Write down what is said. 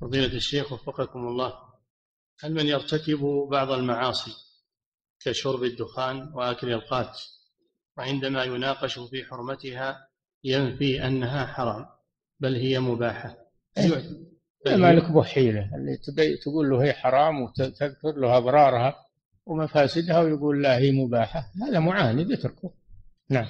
فضيلة الشيخ وفقكم الله هل من يرتكب بعض المعاصي كشرب الدخان وأكل القات وعندما يناقش في حرمتها ينفي أنها حرام بل هي مباحة؟ إيه، إيه، ما لك بحيلة. اللي تقول له هي حرام وتذكر له أضرارها ومفاسدها ويقول لا هي مباحة. هذا معاند اتركه نعم.